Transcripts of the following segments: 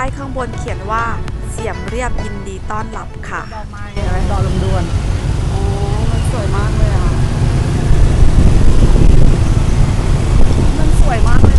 ป้ายข้างบนเขียนว่าเสียมเรียบยินดีต้อนรับค่ะดอกไม้อะไรดอกลำดวนโอ้มันสวยมากเลยอะมันสวยมากเลย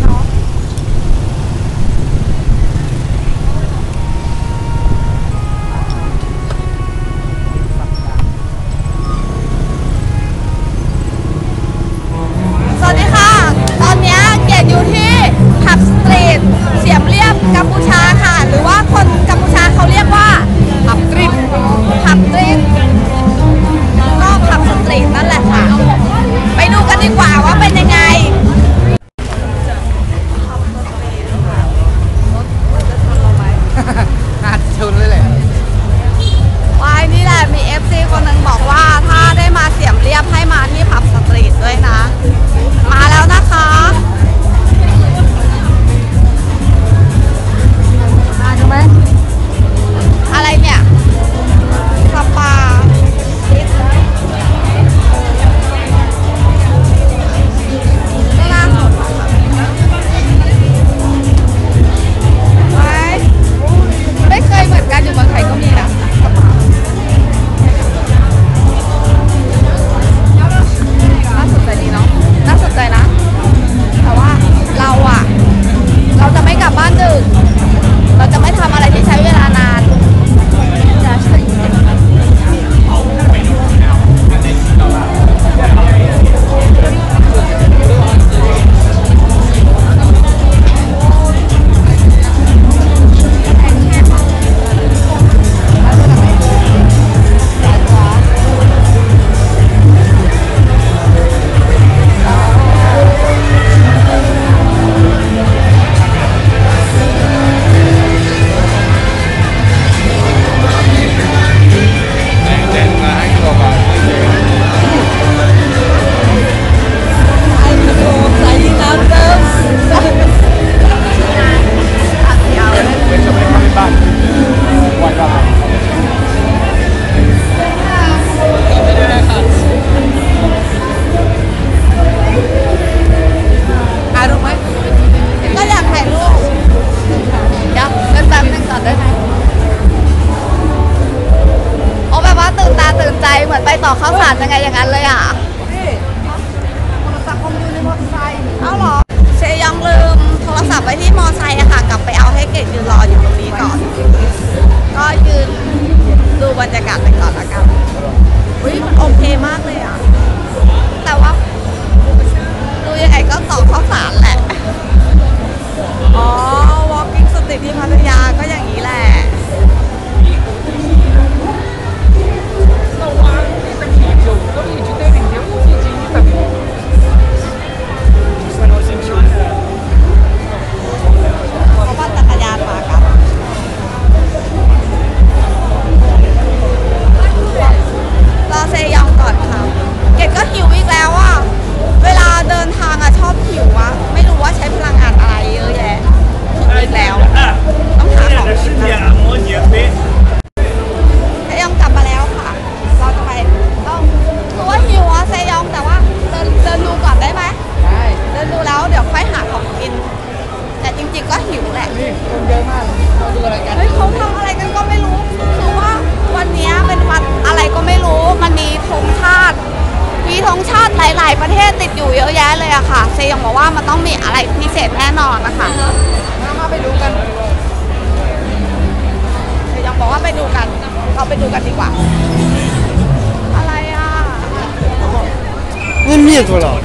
สึกหอกเ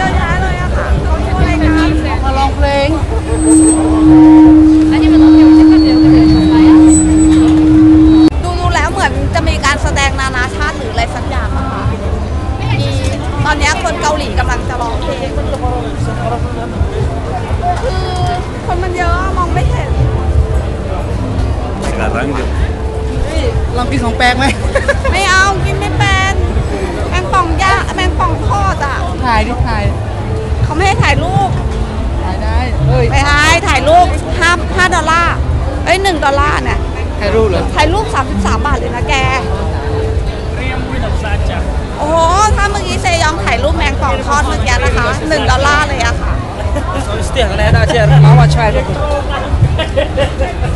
ยอะแลยอะค่ะคนเยอะเลยนะมาลองเพงอันนี้มันต้ร็วใช่ไหมเร็ดูดูแล้วเหมือนจะมีการแสดงนานาชาติหรืออะไรสักอย่างนะคะมีตอนนี้คนเกาหลีกำลังจะร้องเพลงคือคนมันเยอะมองไม่เห็น Sekarang dia ลองกินของแปลกไหม ไม่เอากินไม่แปล ป่องย่างแมงป่องทอดอะถ่ายดิถ่ายเขาไม่ให้ถ่ายรูปถ่ายได้เฮ้ยไปให้ถ่ายรูปห้าห้าดอลลาร์เอ้ยหนึ่งดอลลาร์เนี่ยถ่ายรูปเหรอถ่ายรูป33บาทเลยนะแกโอ้โหถ้าเมื่อกี้เซยองถ่ายรูปแมงป่องทอดเมื่อกี้นะคะหนึ่งดอลลาร์เลยอะค่ะ Setiap kena ada ajar, mau cai tu. คนเย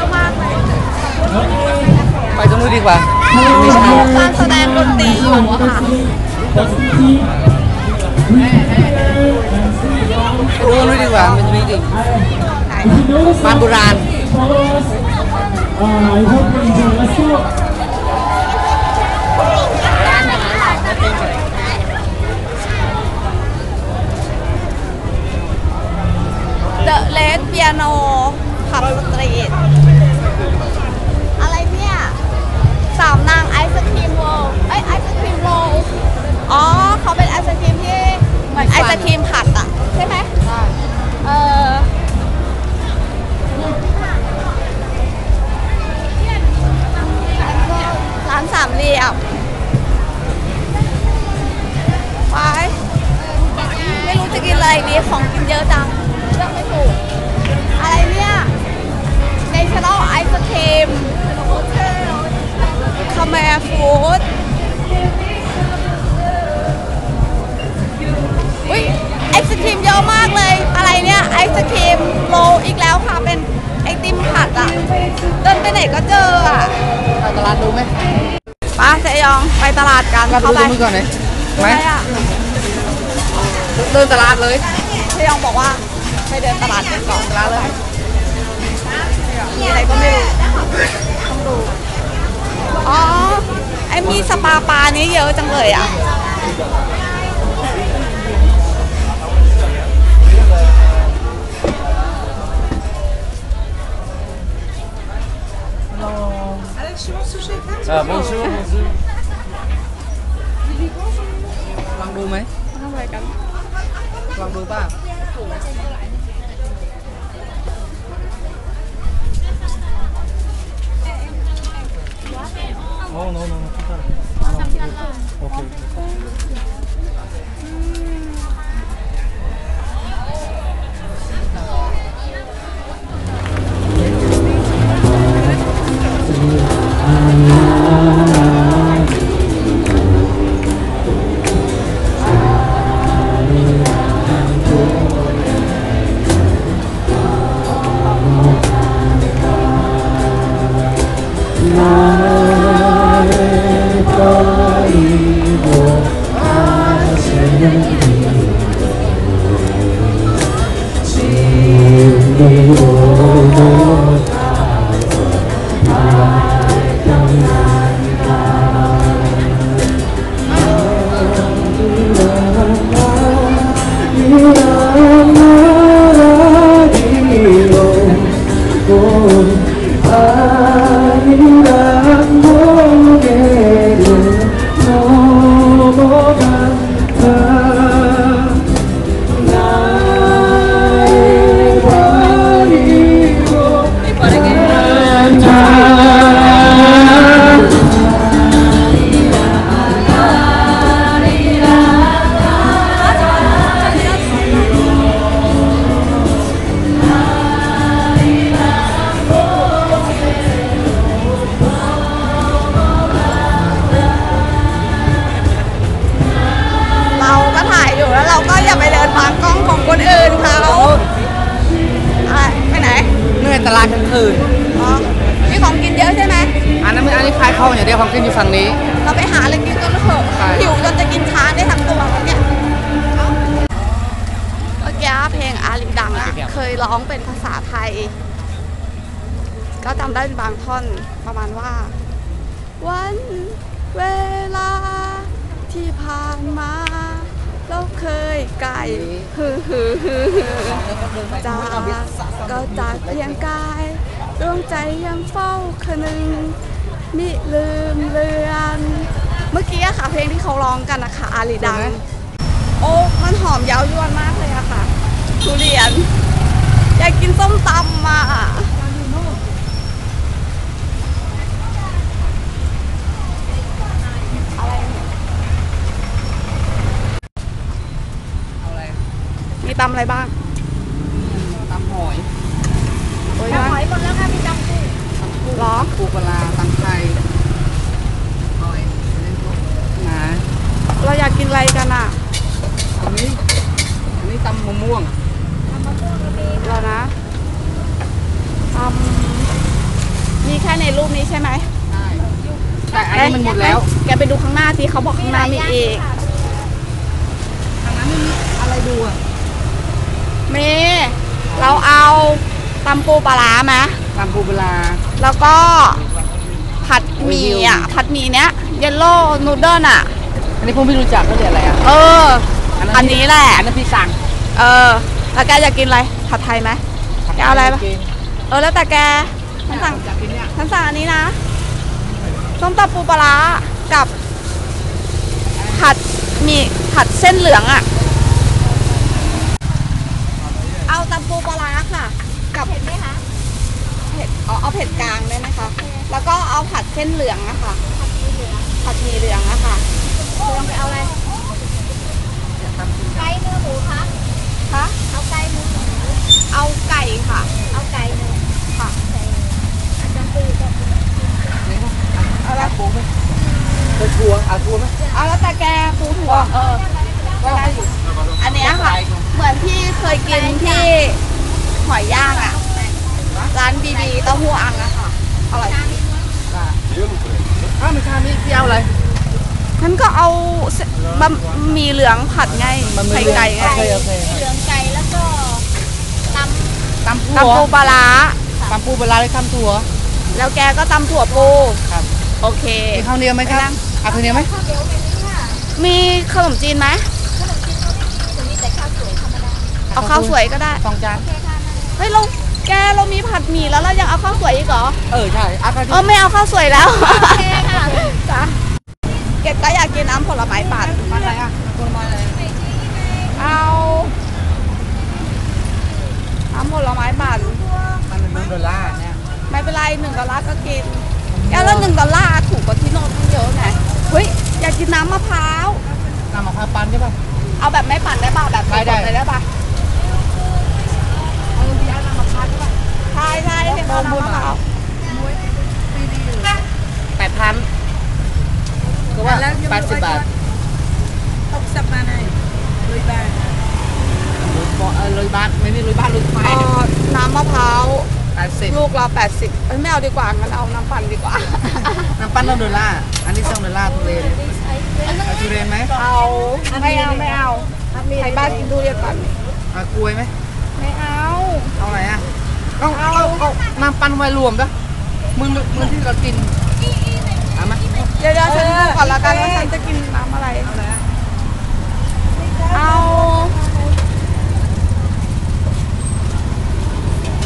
อะมากเลยไปตรงนู้นดีกว่ามีชาการแสดงดนตรีอยู่อะค่ะตรงนู้นดีกว่ามันจะมีดิไหนบ้านโบราณThe Red Piano Pub Street อะไรเนี่ยสามนางไอศครีม roll เอ้ยไอศครีม roll อ๋อเขาเป็นไอศครีมที่เหมือนไอศครีมผัดอะใช่ไหมใช่เออร้านสามเหลี่ยมไปไม่รู้จะกินอะไรดีของกินเยอะจังเลือกไม่ถูกอะไรเนี่ย National Ice Cream คาแมฟูดอุ้ยไอศครีมเยอะมากเลย อะไรเนี่ย ไอศครีมโรลอีกแล้วค่ะ เป็นไอติมผัดอะเดินไปไหนก็เจออะไปตลาดดูไหมไป้าเจยองไปตลาดกันเราไปเข้าดูไปตรงนู้นก่อนเลยไหมไปอะเดินตลาดเลยเจยองบอกว่าไปเดินตลาดกันก่อนตลาดเลย มีอะไรก็ไม่รู้ต้องดูอ๋อไอมีสปาปลานี้เยอะจังเลยอะ Ah, bonjour, bonjour. ลองดูไหมทำอะไรกันลองดูป่ะ ตลาดกลางคืนอ๋อมีของกินเยอะใช่ไหมอันนั้นไม่อันนี้ขายข้าวอย่างเดียวของกินอยู่ฝั่งนี้ เราไปหาอะไรกินกันเถอะใช่หิวจนจะกินช้างได้ทั้งตัวแล้วเนี่ยเมื่อกี้เพลงอาลีดังอะเคยร้องเป็นภาษาไทย ก็จำได้เป็นบางท่อนประมาณว่า วันเวลาที่ผ่านมา เราเคยไก่ฮือฮือฮือฮือจากก็จากเพียงกายดวงใจยังเฝ้าคนึงมิลืมเลือน เมื่อกี้อะค่ะเพลงที่เขาร้องกันนะคะอาลีดังใช่ไหมโอ้มันหอมเย้ายวนมากเลยอะค่ะ ทุเรียน อยากกินส้มตำมาอะไรเนี่ย เอาอะไร มีตำอะไรบ้างตำหอยโอ้ยหอยหมดแล้วค่ะมีตำกุ้งหรอปูปลาร้าตำไทยหอยกินอะไรกันอะอันนี้อันนี้ตำมะม่วงรอนะอืมมีแค่ในรูปนี้ใช่ไหมใช่แต่อันนี้มันหมดแล้ว แกไปดูข้างหน้าทีเขาบอกข้างหน้ามีอีก ทางนั้นไม่มีอะไรดูอะ เมเราเอา ตำปูปลาร้าไหมตำปูปลา แล้วก็ผัดหมี่อะ ผัดหมี่เนี้ยเยลโล่นูเดิลอะ อันนี้ผมไม่รู้จักก็เรียกอะไรอะ เออ อันนี้แหละ อันนั้นพี่สั่ง เออ แล้วแกอยากกินอะไร ผัดไทยไหมแกเอาอะไรปะกินเออ แล้วแต่แกฉันสั่งอยากกินเนี่ยฉันสั่งอันนี้นะ ส้มตำปูปลาร้ากับ ผัดหมี่ผัดเส้นเหลืองอะ เอาตำปูปลาร้าค่ะ กับเผ็ดไหมคะเผ็ดอ๋อเอาเผ็ดกลางได้ไหมคะ แล้วก็เอาผัดเส้นเหลืองอะค่ะ ผัดหมี่เหลืองอะค่ะเลืองไปเอาอะไรไก่เนื้อหมูคะคะเอาไก่เนื้อหมูเอาไก่ค่ะ เอาไก่เนื้อค่ะอาจจะปูกับนี่ก็เอาอะไรปูไหมเคยทัวร์เอาทัวร์ไหมเอาแล้วแต่แกปูถั่วเออก็ได้อยู่อันเนี้ยค่ะ เหมือนที่เคยกินที่ หอยย่างอะร้านบีบีเต้าหู้อังอะค่ะ อร่อยอ้าวไม่ใช่นี่พี่เอาอะไรฉันก็เอาเสบะหมี่เหลืองผัดไงไข่ไก่ไงโอเคโอเคเหลืองไก่แล้วก็ตำตำปูตำปูปลาร้าตำปูปลาร้าได้ทำถั่ว แล้วแกก็ตำถั่วปูครับ โอเคมีข้าวเหนียวไหมครับไม่นั่งเอาข้าวเหนียวไหมข้าวเหนียวไม่มีค่ะมีขนมจีนไหมขนมจีนก็ไม่มีจะมีแต่ข้าวสวยธรรมดาเอาข้าวสวยก็ได้สองจานโอ เคค่ะนั่นเฮ้ยเราแกเรามีผัดหมี่แล้วเรายังเอาข้าวสวยอีกเหรอเออใช่เอาข้าวเออไม่เอาข้าวสวยแล้วโอเคค่ะจ้ะเกดก็อยากกินน้ำผลไม้ปั่นมาอะไรอะผลไม้อะไรเอาน้ำผลไม้ปั่นมันเป็นดอลลาร์เนี่ยไม่เป็นไรหนึ่งดอลลาร์ก็กินแกแล้วหนึ่งดอลลาร์ถูกกว่าที่โน่นตั้งเยอะไงเฮ้ยอยากกินน้ำมะพร้าวน้ำมะพร้าวปั่นใช่ป่ะเอาแบบไม่ปั่นได้ป่ะแบบสได้ดๆได้เลยได้ป่ะ เอานำมะพร้าวใช่ป่ะใช่ใช่ให้เอานำมะพร้าวแปดพันก็ว่าแปดสิบบาทหกสิบมาไหนลุยบานบอกเออลอยบาทไม่มีลอยบาทลอยไฟน้ำมะพร้าวแปดสิบลูกละ80เอ้ยไม่เอาดีกว่างั้นเอาน้ำปั่นดีกว่า น้ำปั้นต้องดอลลาร์อันนี้สองดอลลาร์ทุเรียนเอาทุเรียนไหมเอาไม่เอาไม่เอาใครบ้านกินทุเรียนปั่นกล้วยไหม เอาเอาอะไรอะเอาเอาเอาน้ำปั้นไว้รวมด้วยมึงมึงที่เรากินเอาไหมเดี๋ยวเดี๋ยวฉันดูก่อนละกันว่าฉันจะกินน้ำอะไรเอา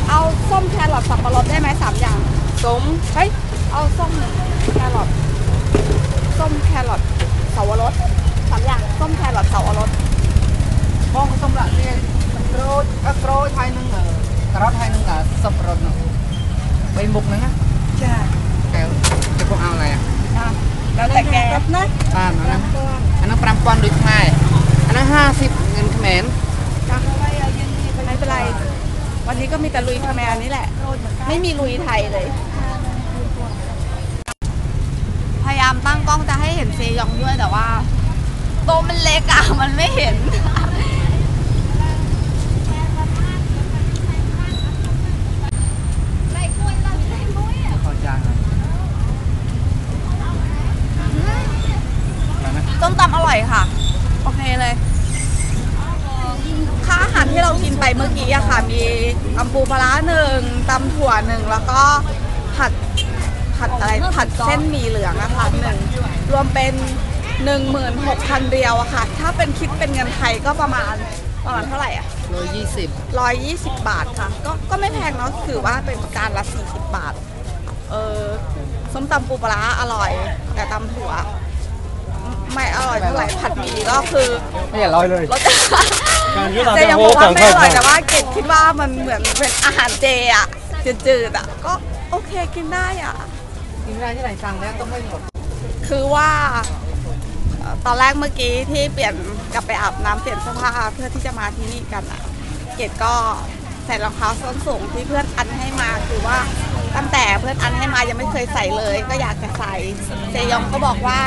เอาส้มแครอทสับปะรดได้ไหมสามอย่างส้มเฮ้ยเอาส้มแครอทส้มแครอทเสาวรสสามอย่างส้มแครอทเสาวรสมองส้มละเนี่ย โรยเอาโรยไทยหนึ่งเออกระรอทไทยหนึ่งกับสับปะรดหนึ่งใบหมกหนึงนะจ้าแกวจะพวกเอาอะไรอะอะแล้วแต่แกรับนะอ่าอันนั้นอันนั้นปรำปอนด้วยไทยอันนั้นห้าสิบเงินเขมรจ้ะไม่เป็นไร วันนี้ก็มีแต่ลุยคาแมนนี่แหละ ไม่มีลุยไทยเลย พยายามตั้งกล้องจะให้เห็นเซยองด้วยแต่ว่าโตวมันเล็กอะมันไม่เห็น ไม่ควรเราใช้มุ้ยอะ ขอจานหน่อยอะไรนะ ส้มตำอ ร่อยค่ะ โอเคเลยค่าอาหารที่เรากินไปเมื่อกี้อะค่ะ มีตำปูปลาร้าหนึ่งตำถั่วหนึ่งแล้วก็ผัดผัดอะไรผัดเส้นหมี่เหลืองอะค่ะหนึ่งรวมเป็น 16,000เรียวอะค่ะ ถ้าเป็นคิดเป็นเงินไทยก็ประมาณประมาณเท่าไหร่อะโรยยี่สิบ120บาทค่ะ ก็ก็ไม่แพงเนาะถือว่าเป็นจานละ40บาท เออส้มตำปูปลาร้าอร่อย แต่ตำถั่ว ไม่อร่อยเท่าไหร่ผัดหมี่ก็คือไม่อย่าลอยเลยรสจะยังบอกว่าไม่อร่อยแต่ว่าเกดคิดว่ามันเหมือนเป็นอาหารเจอะจืดๆอะก็โอเคกินได้อะกินไม่ได้ที่ไหนสั่งแล้วต้องไม่หมดคือว่าเอ่อตอนแรกเมื่อกี้ที่เปลี่ยนกลับไปอาบน้ำเปลี่ยนเสื้อผ้าเพื่อที่จะมาที่นี่กันอะเกดก็ใส่รองเท้าส้นสูงที่เพื่อนอันให้มาคือว่าตั้งแต่เพื่อนอันให้มายังไม่เคยใส่เลย ก็อยากจะใส่เซยองก็บอกว่า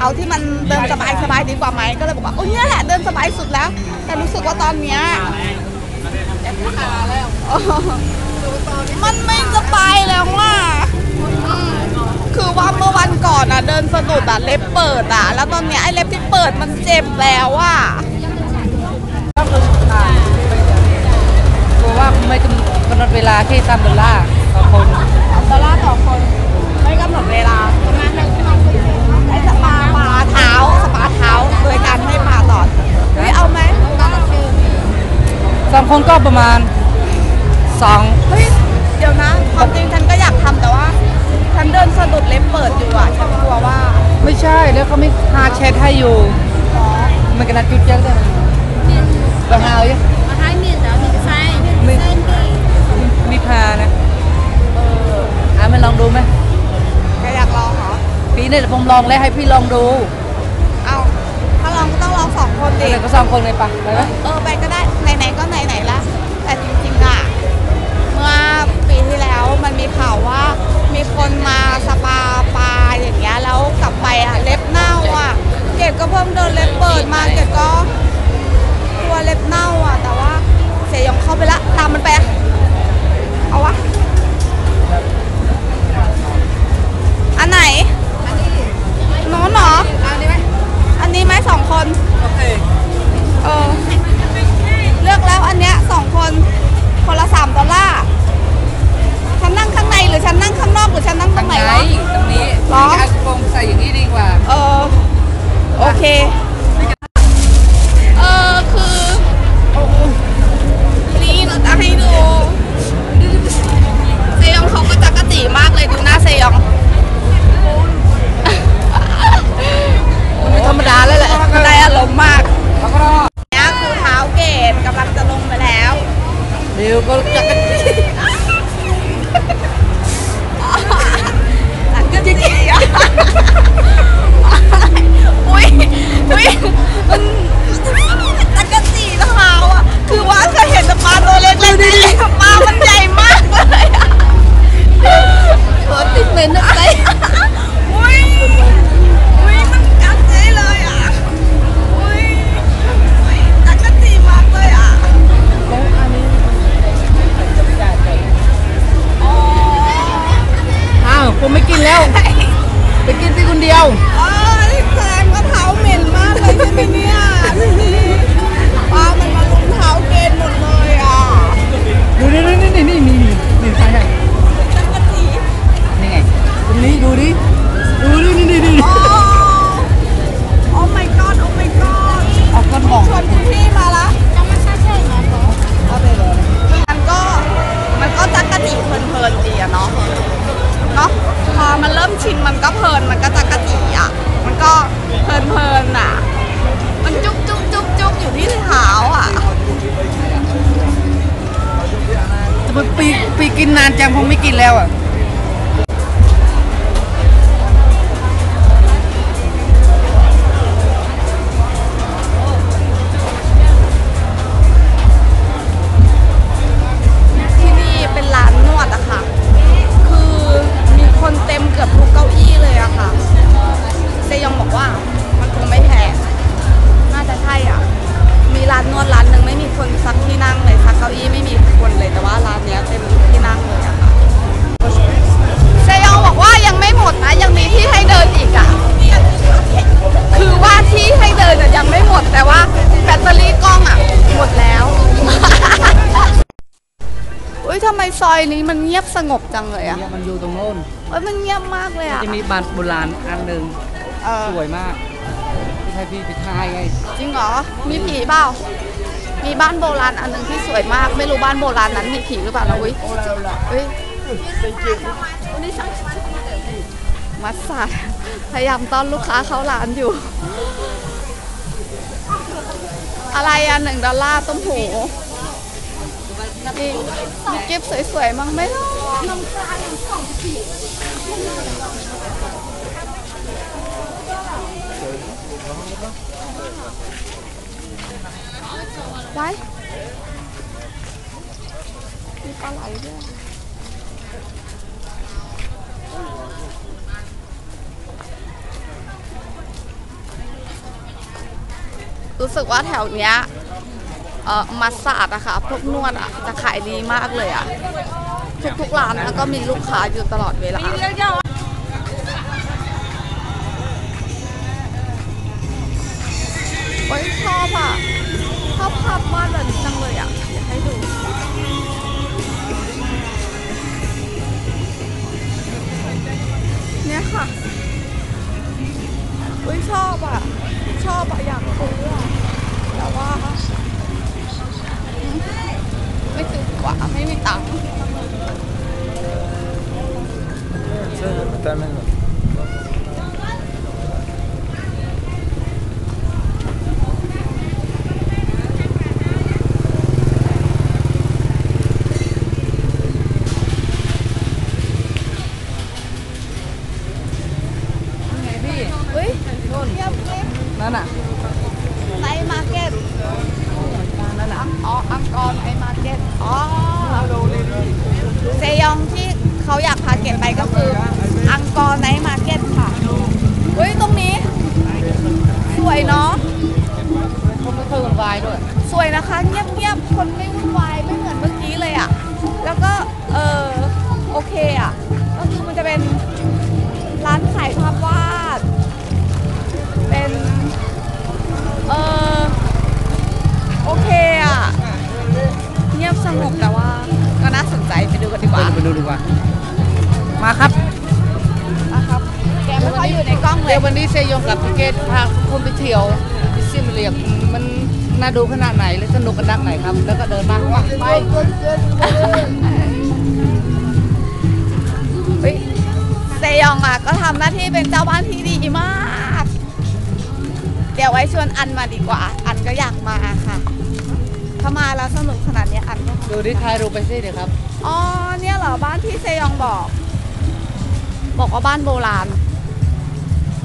เอาที่มันเดินสบายสบายๆดีกว่าไหมก็เลยบอกว่าโอ้เนี่ยแหละเดินสบายสุดแล้ว แต่รู้สึกว่าตอนเนี้ยมันไม่สบายแล้วว่าคือว่าเมื่อวันก่อนอะเดินสะดุดอะเล็บเปิดอะ แล้วตอนเนี้ยไอ้เล็บที่เปิดมันเจ็บแล้วอะกลัวว่าไม่กำหนดเวลาแค่สามดอลลาร์ต่อคนดอลลาร์ต่อคน ไม่กำหนดเวลาไอ้สปาปลาเท้าสปาเท้าโดยการให้ปลาตอดเฮ้ยเอาไหมสองคนก็ประมาณสองเฮ้ยเดี๋ยวนะความจริงฉันก็อยากทำแต่ว่าฉันเดินสะดุดเล็บเปิดอยู่อะฉันกลัวว่าไม่ใช่แล้วเขาไม่หาแชทให้อยู่ มันกระนัดจุดเจ้าได้เราหาเอายังมาให้มีดแล้วมีไส้มีเส้นดีมีพานะเอออะไม่ลองดูไหมแกอยากลองเหรอ ปีนี้เดี๋ยวผมลองแล้วให้พี่ลองดู สองคนดิเดี๋ยวก็สองคนเลยปะไปไหมเออไปก็ได้ไหนๆก็ไหนๆละแต่จริงๆอะเมื่อปีที่แล้วมันมีข่าวว่ามีคนมาสปาปลาอย่างเงี้ยแล้วกลับไปอะเล็บเน่าอะเกดก็เพิ่งเดินเล็บเปิดมาเกดก็กลัวเล็บเน่าอะแต่ว่าเสียยองเข้าไปละตามมันไปอะเอาวะอันไหนโน้นเหรออั นนี้ไหมอันนี้ไหมสองคนโอเคเออเลือกแล้วอันเนี้ยสองคนคนละสามดอลลาร์ฉันนั่งข้างในหรือฉันนั่งข้างนอกหรือฉันนั่งตรงไหนวะตรงนี้หรอนี่อาจจะโปรงใส่อย่างนี้ดีกว่า เออ โอเค ปีปีกินนานจังคงไม่กินแล้วอะ อยนี้มันเงียบสงบจังเลยอะเนี่ยมันอยู่ตรงโน้นเอ้ยมันเงียบมากเลยอะจะมีบ้านโบราณอันหนึ่งเออสวยมากที่ให้พี่ไปถ่ายไงจริงเหรอ มีผีเปล่า มีบ้านโบราณอันหนึ่งที่สวยมาก ไม่รู้บ้านโบราณนั้นมีผีหรือเปล่านะอุ้ยอุ้ยมัสซัดพยายามต้อนลูกค้าเข้าร้านอยู่ อะไรอะหนึ่งดอลลาร์ต้มหู มีมีกิฟต์สวยๆมั้งไหมล่ะไว้มีปลาไหลด้วยรู้สึกว่าแถวเนี้ย มัสซาดอะค่ะพวกนวดอะจะขายดีมากเลยอะทุกทุกๆร้านแล้วก็มีลูกค้าอยู่ตลอดเวลาโอ้ยชอบอะชอบภาพวาดแบบนี้จังเลยอะเดี๋ยวให้ดูเนี่ยค่ะอุ้ยชอบอะ ชอบอะ อยากซื้ออะแต่ว่า ไม่ซื้อดีกว่าไม่มีตังค์ สงบแต่ว่าก็น่าสนใจไปดูกันดีกว่าไปดูดีกว่า มาครับนะครับแกไม่ค่อยอยู่ในกล้องเลเดี๋ยยววันนี้เซยงกับพี่เกตพาทุกคนไปเที่ยวที่ซิมเรียกมันน่าดูขนาดไหนและสนุกกันนักไหนครับ แล้วก็เดินมาไปเฮ้ยเซยองอะก็ทำหน้าที่เป็นเจ้าบ้านที่ดีมาก เดี๋ยวไว้ชวนอันมาดีกว่า อันก็อยากมาค่ะ ถ้ามาแล้วสนุกขนาดนี้อันก็ดูที่ท้ายรูปไปสิเดี๋ยวครับ อ๋อเนี่ยเหรอบ้านที่เซยองบอก บอกว่าบ้านโบราณ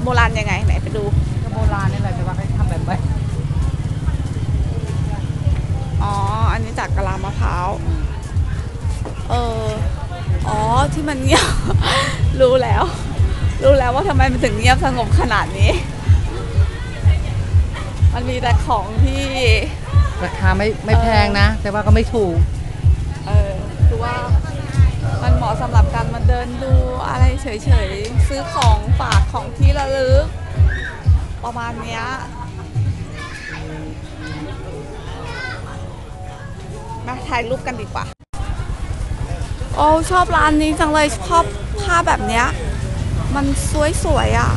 โบราณยังไงไหนไปดู ก็โบราณนี่แหละแต่ว่าให้ทำแบบไหนอ๋อ อันนี้จากกะลามะพร้าว เออ อ๋อ ที่มันเงียบ รู้แล้ว รู้แล้วว่าทำไมมันถึงเงียบสงบขนาดนี้ มันมีแต่ของที่ ราคาไม่ไม่แพงนะ แต่ว่าก็ไม่ถูก เออคือว่ามันเหมาะสำหรับการมาเดินดูอะไรเฉยๆ ซื้อของฝากของที่ระลึก ประมาณเนี้ยมาถ่ายรูปกันดีกว่า โอ้ชอบร้านนี้จังเลยชอบผ้าแบบเนี้ย มันสวยๆอะ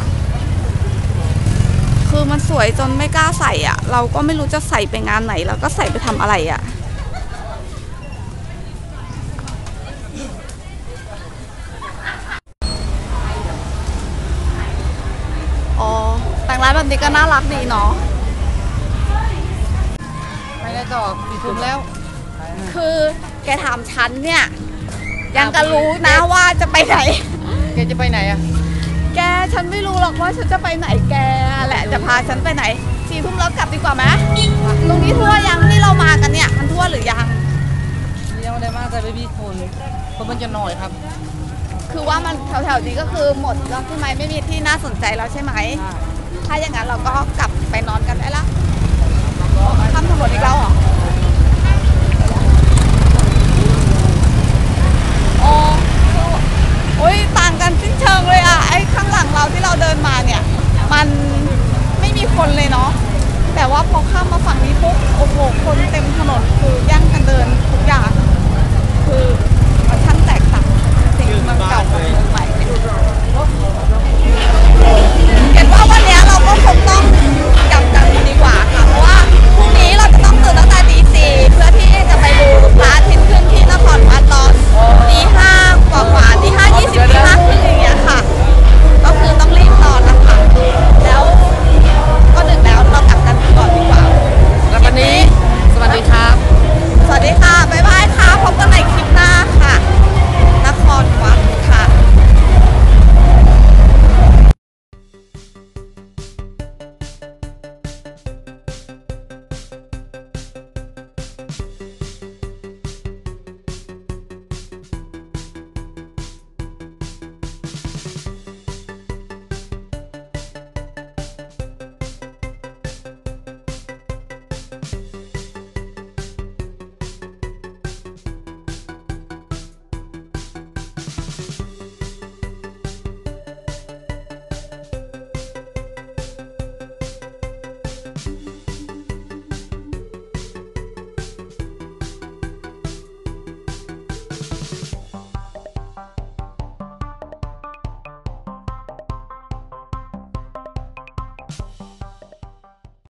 คือมันสวยจนไม่กล้าใส่อะ เราก็ไม่รู้จะใส่ไปงานไหน แล้วก็ใส่ไปทำอะไรอะ อ๋อ แต่งร้านแบบนี้ก็น่ารักดีเนาะไม่ได้ต่อกี่ทุ่มแล้ว คือแกถามฉันเนี่ย ยังก็รู้นะว่าจะไปไหน แกจะไปไหนอะ แกฉันไม่รู้หรอกว่าฉันจะไปไหนแกแหละจะพาฉันไปไหนสี่ทุ่มแล้วกลับดีกว่าไหมตรงนี้ทั่วยังที่เรามากันเนี่ยมันทั่วหรือยังยังไม่ได้มาแต่ไม่มีคนคนมันจะหน่อยครับ คือว่ามันแถวๆนี้ก็คือหมดแล้วใช่ไหมไม่มีที่น่าสนใจแล้วใช่ไหมถ้าอย่างนั้นเราก็กลับไปนอนกันได้ละทำถนนอีกแล้วเหรอโอ้คือโอ้ยต่างกันสิ้นเชิง